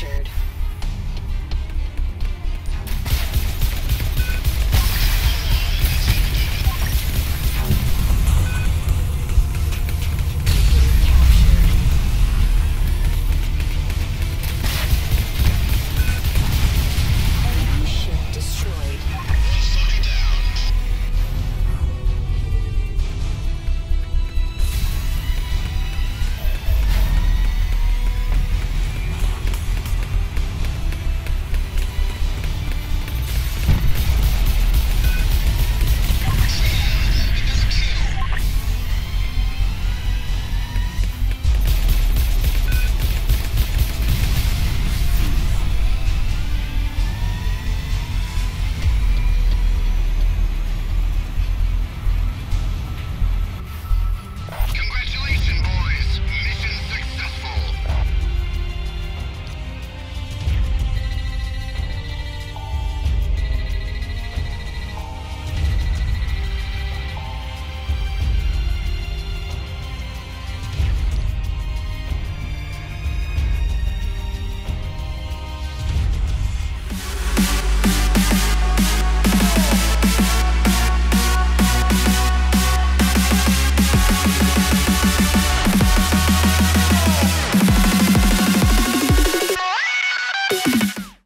captured.